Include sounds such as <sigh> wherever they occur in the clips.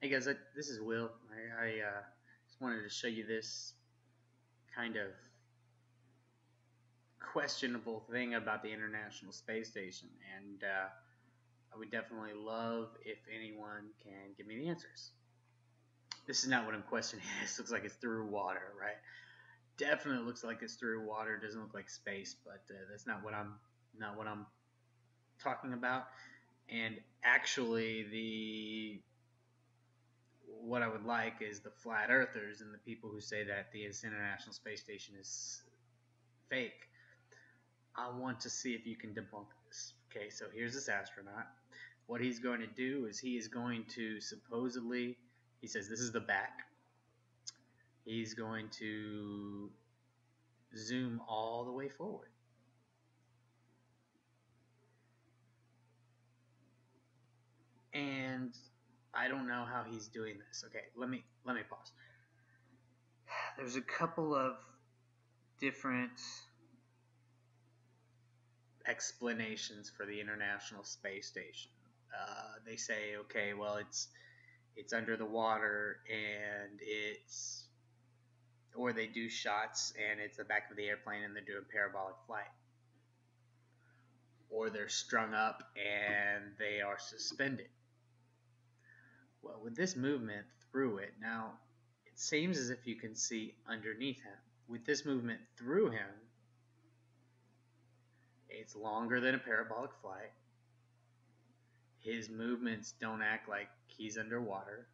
Hey guys, I, this is Will. I, I uh, just wanted to show you this kind of questionable thing about the International Space Station, and uh, I would definitely love if anyone can give me the answers. This is not what I'm questioning. <laughs> This looks like it's through water, right? Definitely looks like it's through water. It doesn't look like space, but uh, that's not what I'm not what I'm talking about. And actually, the like is the flat earthers and the people who say that the International Space Station is fake. I want to see if you can debunk this. Okay, so here's this astronaut. What he's going to do is he is going to supposedly, he says this is the back. He's going to zoom all the way forward. And I don't know how he's doing this. Okay, let me let me pause. There's a couple of different explanations for the International Space Station. Uh, they say, okay, well, it's it's under the water and it's, or they do shots and it's the back of the airplane and they're doing parabolic flight, or they're strung up and they are suspended. Well, with this movement through it, now it seems as if you can see underneath him. With this movement through him, it's longer than a parabolic flight. His movements don't act like he's underwater.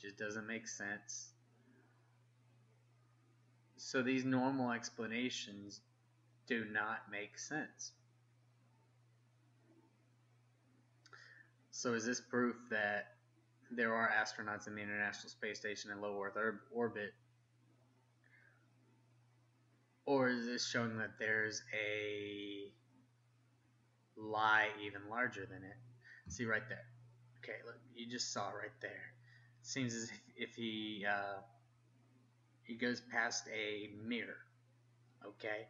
Just doesn't make sense. So these normal explanations do not make sense. So is this proof that there are astronauts in the International Space Station in low Earth orbit? Or is this showing that there's a lie even larger than it? See right there. Okay, look, you just saw right there. It seems as if, if he uh, he goes past a mirror. Okay,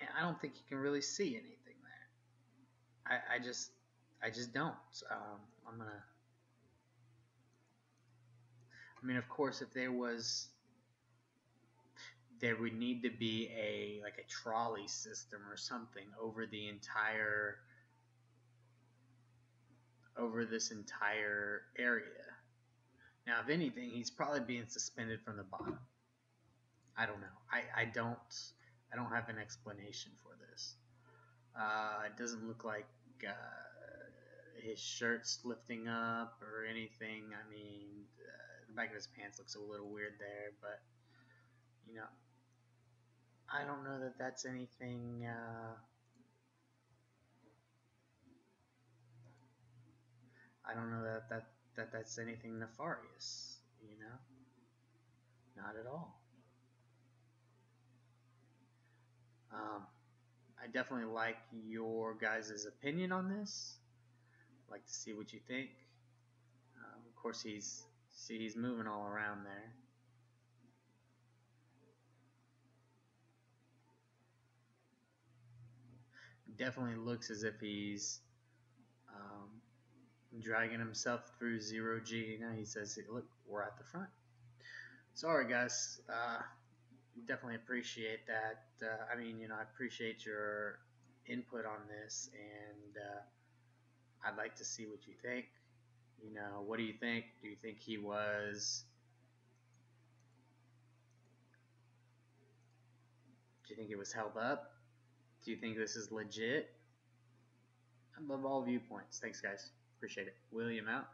and I don't think you can really see anything there. I, I just I just don't. Um, I'm gonna. I mean, of course, if there was, there would need to be a like a trolley system or something over the entire over this entire area. Now, if anything, he's probably being suspended from the bottom. I don't know. I, I don't I don't have an explanation for this. Uh, it doesn't look like uh, his shirt's lifting up or anything. I mean, uh, the back of his pants looks a little weird there, but you know, I don't know that that's anything. Uh, I don't know that, that that that's anything nefarious. You know, not at all. Um, I definitely like your guys' opinion on this like to see what you think. Um, of course, he's see he's moving all around there. Definitely looks as if he's um, dragging himself through zero G. Now he says, "Look, we're at the front." Sorry, guys. Uh, definitely appreciate that. Uh, I mean, you know, I appreciate your input on this and. Uh, I'd like to see what you think. You know, what do you think? Do you think he was? Do you think it was held up? Do you think this is legit? I love all viewpoints. Thanks, guys. Appreciate it. William out.